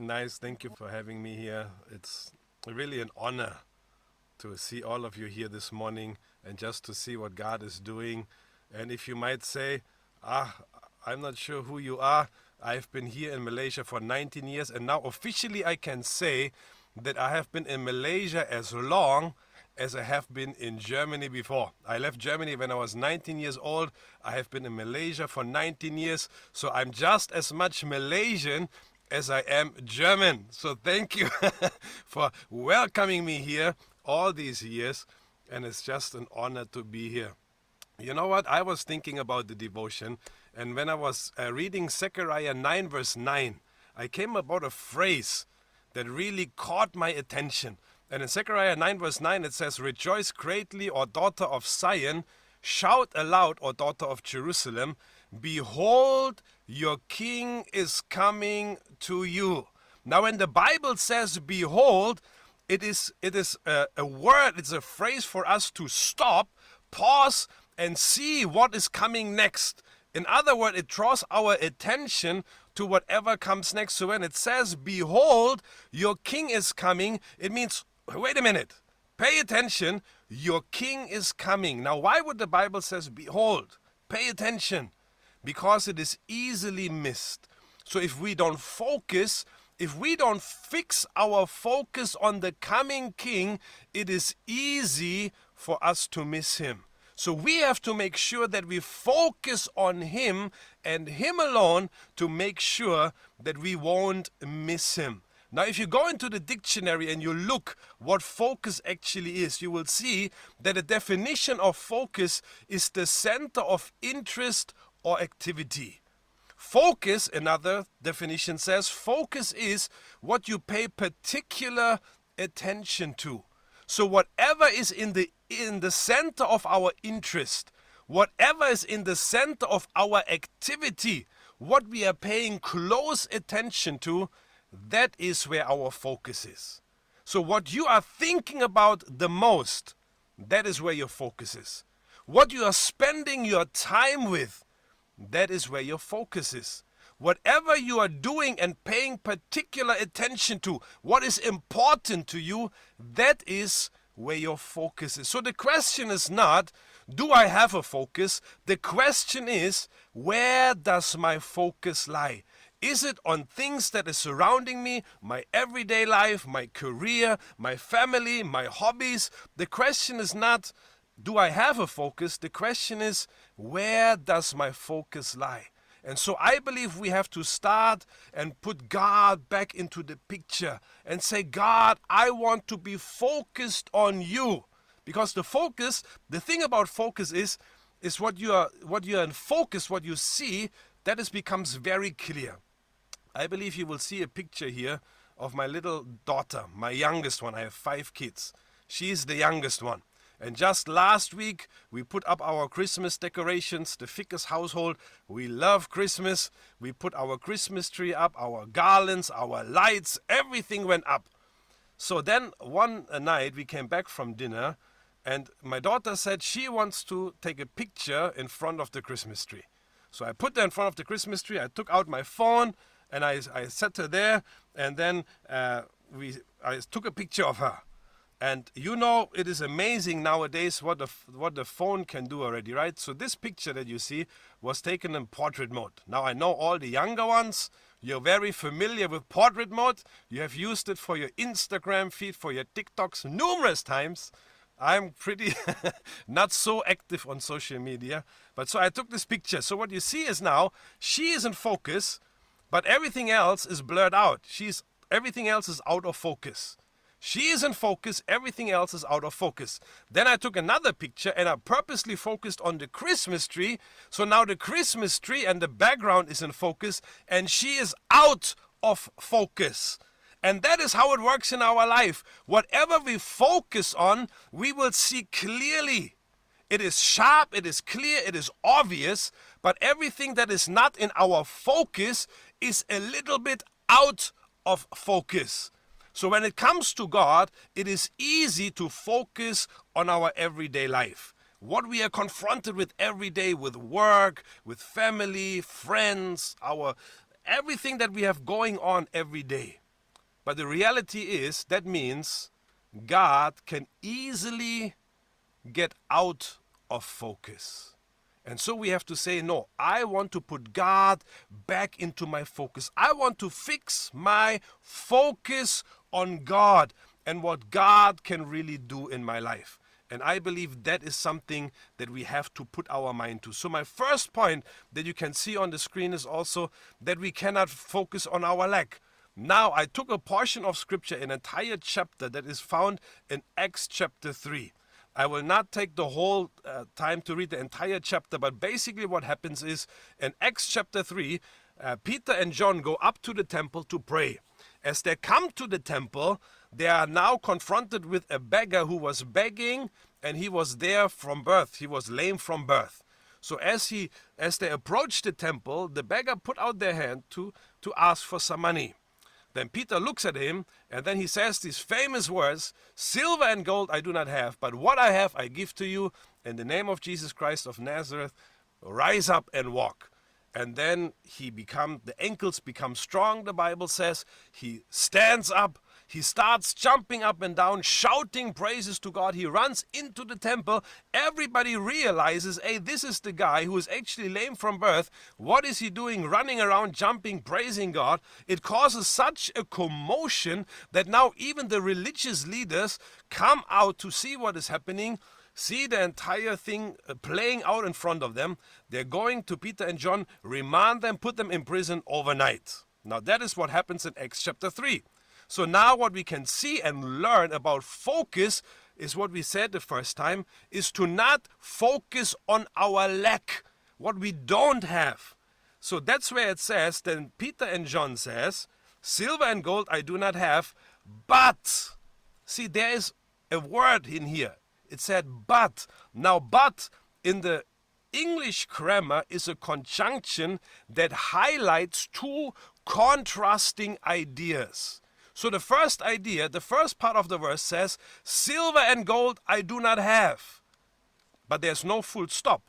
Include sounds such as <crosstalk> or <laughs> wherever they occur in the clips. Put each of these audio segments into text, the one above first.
Nice. Thank you for having me here. It's really an honor to see all of you here this morning and just to see what God is doing. And if you might say, ah, I'm not sure who you are, I've been here in Malaysia for 19 years, and now officially I can say that I have been in Malaysia as long as I have been in Germany before. I left Germany when I was 19 years old. I have been in Malaysia for 19 years, so I'm just as much Malaysian as I am German. So thank you <laughs> for welcoming me here all these years, and it's just an honor to be here. You know what? I was thinking about the devotion, and when I was uh, reading Zechariah 9, verse 9, I came about a phrase that really caught my attention. And in Zechariah 9, verse 9, it says, Rejoice greatly, O daughter of Zion, shout aloud, O daughter of Jerusalem, behold, your king is coming to you. Now, when the Bible says behold, it is, it is a, a word, it's a phrase for us to stop, pause, and see what is coming next. In other words, it draws our attention to whatever comes next. So when it says, Behold, your king is coming, it means wait a minute, pay attention, your king is coming. Now, why would the Bible says, behold, pay attention? Because it is easily missed. So if we don't focus, if we don't fix our focus on the coming king, it is easy for us to miss him. So we have to make sure that we focus on Him and Him alone to make sure that we won't miss Him. Now, if you go into the dictionary and you look what focus actually is, you will see that a definition of focus is the center of interest or activity. Focus, another definition says, focus is what you pay particular attention to. So whatever is in the in the center of our interest, whatever is in the center of our activity, what we are paying close attention to, that is where our focus is. So, what you are thinking about the most, that is where your focus is. What you are spending your time with, that is where your focus is. Whatever you are doing and paying particular attention to, what is important to you, that is where your focus is. So the question is not, do I have a focus? The question is, where does my focus lie? Is it on things that are surrounding me, my everyday life, my career, my family, my hobbies? The question is not, do I have a focus? The question is, where does my focus lie? And so I believe we have to start and put God back into the picture and say, God, I want to be focused on you. Because the focus, the thing about focus is, is what you are what you are in focus, what you see, that is becomes very clear. I believe you will see a picture here of my little daughter, my youngest one. I have five kids. She is the youngest one. And just last week, we put up our Christmas decorations, the Fickus household. We love Christmas. We put our Christmas tree up, our garlands, our lights, everything went up. So then one night, we came back from dinner, and my daughter said she wants to take a picture in front of the Christmas tree. So I put her in front of the Christmas tree. I took out my phone and I, I set her there, and then uh, we I took a picture of her. And you know, it is amazing nowadays what the what the phone can do already, right? So this picture that you see was taken in portrait mode. Now I know all the younger ones. You're very familiar with portrait mode. You have used it for your Instagram feed, for your TikToks numerous times. I'm pretty <laughs> not so active on social media, but so I took this picture. So what you see is now she is in focus but everything else is blurred out. She's everything else is out of focus. She is in focus, everything else is out of focus. Then I took another picture and I purposely focused on the Christmas tree. So now the Christmas tree and the background is in focus and she is out of focus. And that is how it works in our life. Whatever we focus on, we will see clearly. It is sharp, it is clear, it is obvious, but everything that is not in our focus is a little bit out of focus. So when it comes to God, it is easy to focus on our everyday life. What we are confronted with every day with work, with family, friends, our everything that we have going on every day. But the reality is that means God can easily get out of focus. And so we have to say, no, I want to put God back into my focus. I want to fix my focus on God and what God can really do in my life. And I believe that is something that we have to put our mind to. So, my first point that you can see on the screen is also that we cannot focus on our lack. Now, I took a portion of scripture, an entire chapter that is found in Acts chapter 3. I will not take the whole uh, time to read the entire chapter, but basically, what happens is in Acts chapter 3, uh, Peter and John go up to the temple to pray. As they come to the temple, they are now confronted with a beggar who was begging and he was there from birth. He was lame from birth. So as he as they approached the temple, the beggar put out their hand to, to ask for some money. Then Peter looks at him and then he says these famous words Silver and gold I do not have, but what I have I give to you. In the name of Jesus Christ of Nazareth, rise up and walk and then he become the ankles become strong the bible says. He stands up. He starts jumping up and down shouting praises to god. He runs into the temple. Everybody realizes hey this is the guy who is actually lame from birth. What is he doing? Running around jumping praising god. It causes such a commotion that now even the religious leaders come out to see what is happening see the entire thing uh, playing out in front of them. They're going to Peter and John, remand them, put them in prison overnight. Now, that is what happens in Acts chapter 3. So, now what we can see and learn about focus is what we said the first time is to not focus on our lack, what we don't have. So that's where it says, then Peter and John says, Silver and gold I do not have, but, see, there is a word in here. It said but. Now, but in the English grammar is a conjunction that highlights two contrasting ideas. So the first idea, the first part of the verse says, Silver and gold I do not have. But there's no full stop.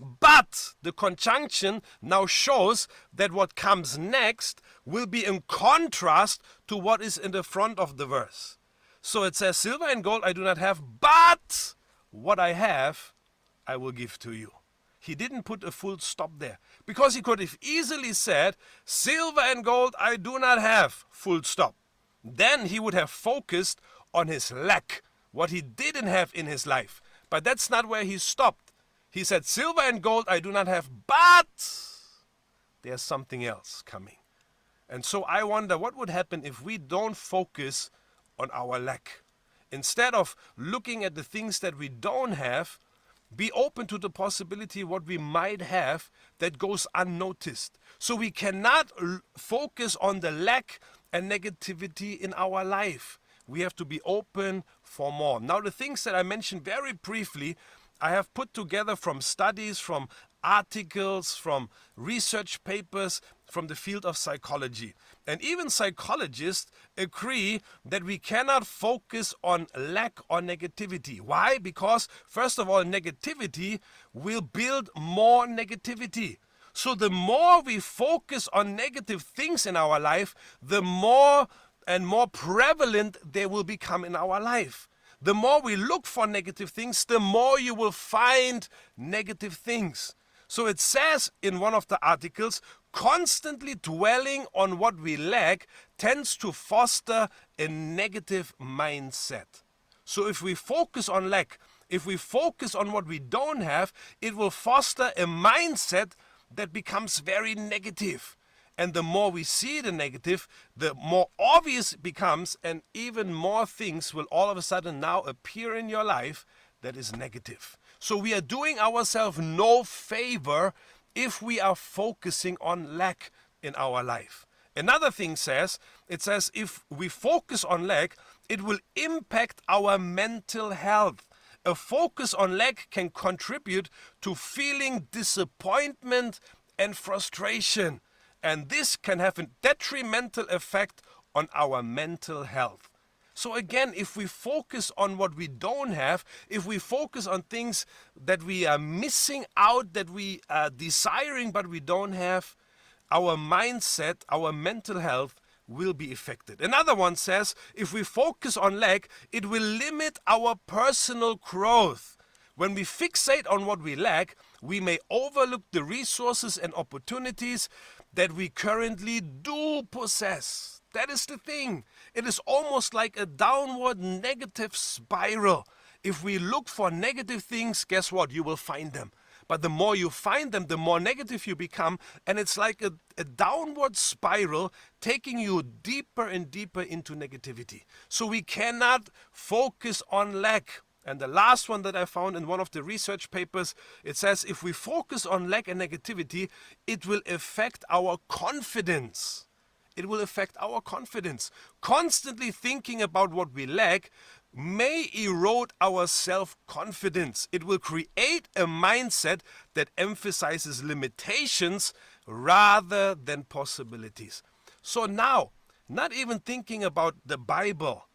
But the conjunction now shows that what comes next will be in contrast to what is in the front of the verse. So it says, Silver and gold I do not have, but what I have I will give to you. He didn't put a full stop there because he could have easily said, Silver and gold I do not have, full stop. Then he would have focused on his lack, what he didn't have in his life. But that's not where he stopped. He said, Silver and gold I do not have, but there's something else coming. And so I wonder what would happen if we don't focus on our lack. Instead of looking at the things that we don't have, be open to the possibility what we might have that goes unnoticed. So we cannot focus on the lack and negativity in our life. We have to be open for more. Now, the things that I mentioned very briefly, I have put together from studies, from articles, from research papers from the field of psychology. And even psychologists agree that we cannot focus on lack or negativity. Why? Because, first of all, negativity will build more negativity. So, the more we focus on negative things in our life, the more and more prevalent they will become in our life. The more we look for negative things, the more you will find negative things. So it says in one of the articles constantly dwelling on what we lack tends to foster a negative mindset. So if we focus on lack, if we focus on what we don't have, it will foster a mindset that becomes very negative. And the more we see the negative, the more obvious it becomes, and even more things will all of a sudden now appear in your life that is negative. So we are doing ourselves no favor if we are focusing on lack in our life. Another thing says, it says if we focus on lack, it will impact our mental health. A focus on lack can contribute to feeling disappointment and frustration. And this can have a detrimental effect on our mental health. So, again, if we focus on what we don't have, if we focus on things that we are missing out, that we are desiring but we don't have, our mindset, our mental health will be affected. Another one says if we focus on lack, it will limit our personal growth. When we fixate on what we lack, we may overlook the resources and opportunities that we currently do possess. That is the thing. It is almost like a downward negative spiral. If we look for negative things, guess what? You will find them. But the more you find them, the more negative you become. And it's like a, a, downward spiral taking you deeper and deeper into negativity. So we cannot focus on lack. And the last one that I found in one of the research papers, it says if we focus on lack and negativity, it will affect our confidence. It will affect our confidence. Constantly thinking about what we lack may erode our self confidence. It will create a mindset that emphasizes limitations rather than possibilities. So now, not even thinking about the Bible,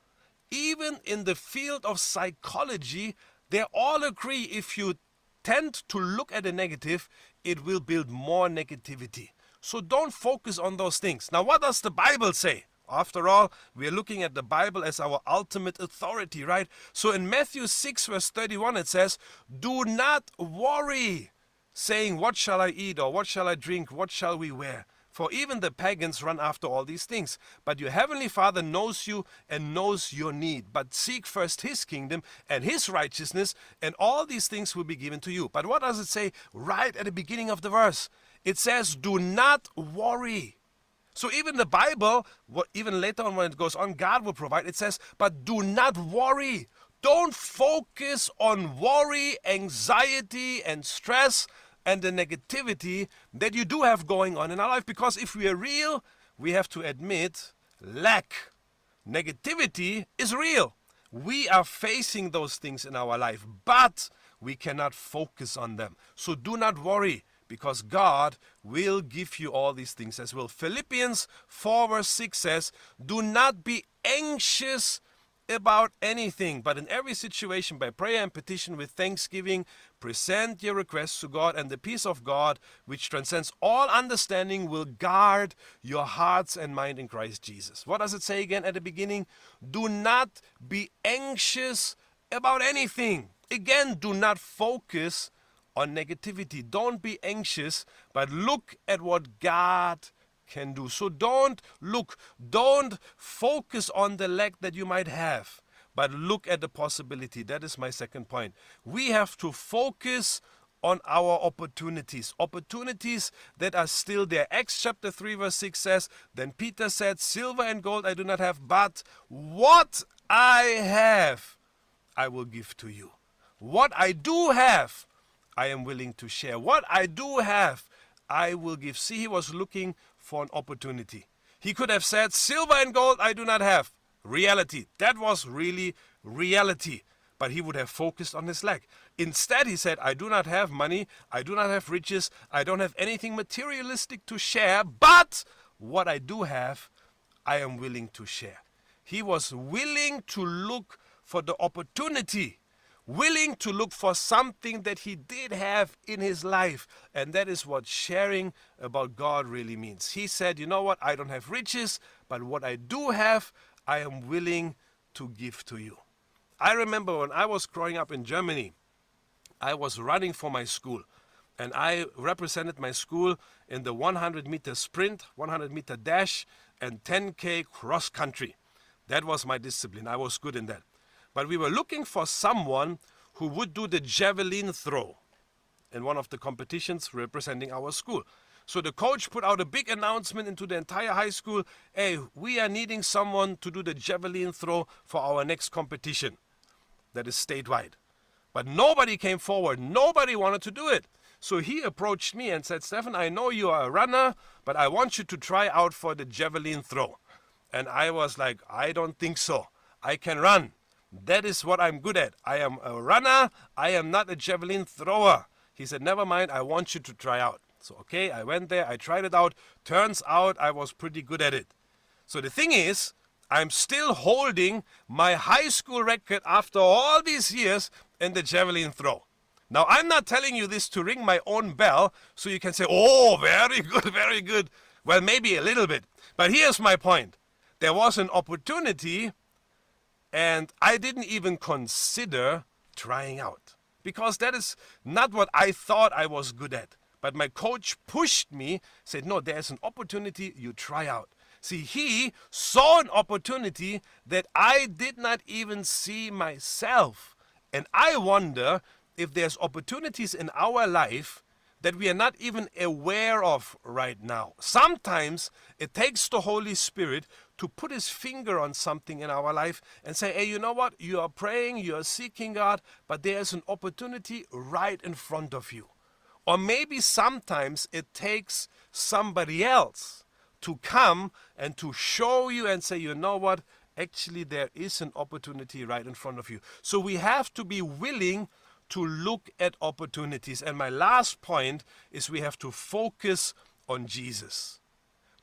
even in the field of psychology, they all agree if you tend to look at the negative, it will build more negativity. So don't focus on those things. Now, what does the Bible say? After all, we are looking at the Bible as our ultimate authority, right? So in Matthew 6, verse 31, it says, Do not worry, saying, What shall I eat, or what shall I drink, what shall we wear? For even the pagans run after all these things. But your heavenly Father knows you and knows your need. But seek first his kingdom and his righteousness, and all these things will be given to you. But what does it say right at the beginning of the verse? It says, Do not worry. So even the Bible, even later on when it goes on, God will provide. It says, but do not worry. Don't focus on worry, anxiety, and stress and the negativity that you do have going on in our life. Because if we are real, we have to admit lack, negativity is real. We are facing those things in our life, but we cannot focus on them. So do not worry because God will give you all these things as well. Philippians 4 verse 6 says, Do not be anxious about anything, but in every situation, by prayer and petition with thanksgiving, present your requests to God, and the peace of God, which transcends all understanding, will guard your hearts and mind in Christ Jesus. What does it say again at the beginning? Do not be anxious about anything. Again, do not focus on negativity. Don't be anxious, but look at what God can do. So don't look, don't focus on the lack that you might have, but look at the possibility. That is my second point. We have to focus on our opportunities, opportunities that are still there. Acts chapter 3, verse 6 says, Then Peter said, Silver and gold I do not have, but what I have, I will give to you. What I do have, I am willing to share. What I do have, I will give. See, he was looking for an opportunity. He could have said, Silver and gold I do not have. Reality. That was really reality. But he would have focused on his lack. Instead, he said, I do not have money. I do not have riches. I don't have anything materialistic to share. But what I do have, I am willing to share. He was willing to look for the opportunity willing to look for something that he did have in his life. And that is what sharing about God really means. He said, You know what? I don't have riches, but what I do have, I am willing to give to you. I remember when I was growing up in Germany, I was running for my school. And I represented my school in the 100 meter sprint, 100 meter dash, and 10K cross country. That was my discipline. I was good in that. But we were looking for someone who would do the javelin throw in one of the competitions representing our school. So the coach put out a big announcement into the entire high school hey, we are needing someone to do the javelin throw for our next competition that is statewide. But nobody came forward, nobody wanted to do it. So he approached me and said, Steffan, I know you are a runner, but I want you to try out for the javelin throw. And I was like, I don't think so. I can run. That is what I'm good at. I am a runner. I am not a javelin thrower. He said, Never mind, I want you to try out. So, okay, I went there, I tried it out. Turns out I was pretty good at it. So, the thing is, I'm still holding my high school record after all these years in the javelin throw. Now, I'm not telling you this to ring my own bell so you can say, oh, very <laughs> good, very good. Well, maybe a little bit. But here's my point there was an opportunity and I didn't even consider trying out because that is not what I thought I was good at. But my coach pushed me, said, No, there's an opportunity, you try out. See, he saw an opportunity that I did not even see myself. And I wonder if there's opportunities in our life that we are not even aware of right now. Sometimes it takes the Holy Spirit to put his finger on something in our life and say, hey, you know what? You are praying, you are seeking God, but there's an opportunity right in front of you. Or maybe sometimes it takes somebody else to come and to show you and say, you know what? Actually, there is an opportunity right in front of you. So we have to be willing to look at opportunities. And my last point is we have to focus on Jesus.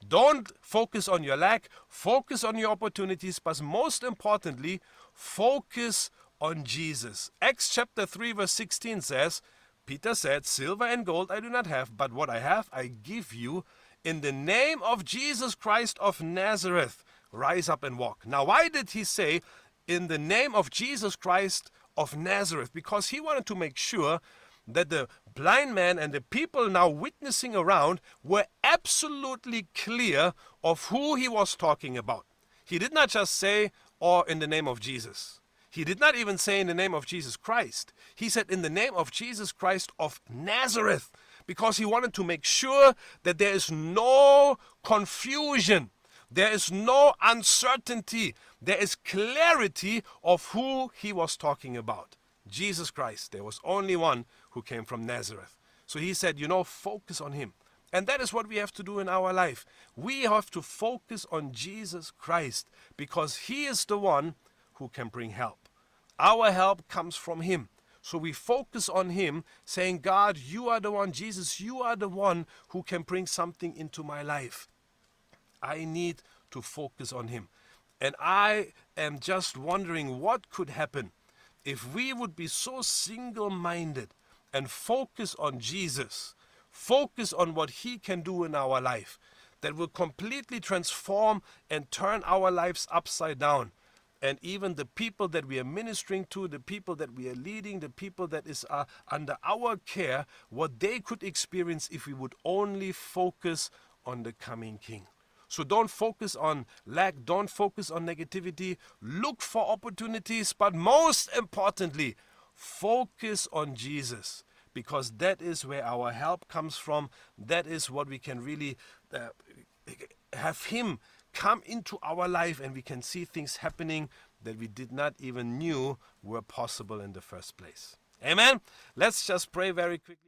Don't focus on your lack, focus on your opportunities, but most importantly, focus on Jesus. Acts chapter 3, verse 16 says, Peter said, Silver and gold I do not have, but what I have I give you. In the name of Jesus Christ of Nazareth, rise up and walk. Now, why did he say, In the name of Jesus Christ of Nazareth because he wanted to make sure that the blind man and the people now witnessing around were absolutely clear of who he was talking about. He did not just say, or in the name of Jesus. He did not even say in the name of Jesus Christ. He said in the name of Jesus Christ of Nazareth because he wanted to make sure that there is no confusion there is no uncertainty. There is clarity of who he was talking about. Jesus Christ. There was only one who came from Nazareth. So he said, you know, focus on him. And that is what we have to do in our life. We have to focus on Jesus Christ because he is the one who can bring help. Our help comes from him. So we focus on him, saying, God, you are the one, Jesus, you are the one who can bring something into my life. I need to focus on Him. And I am just wondering what could happen if we would be so single minded and focus on Jesus, focus on what He can do in our life, that will completely transform and turn our lives upside down. And even the people that we are ministering to, the people that we are leading, the people that is uh, under our care, what they could experience if we would only focus on the coming King. So don't focus on lack, don't focus on negativity. Look for opportunities, but most importantly, focus on Jesus because that is where our help comes from. That is what we can really uh, have Him come into our life and we can see things happening that we did not even knew were possible in the first place. Amen. Let's just pray very quickly.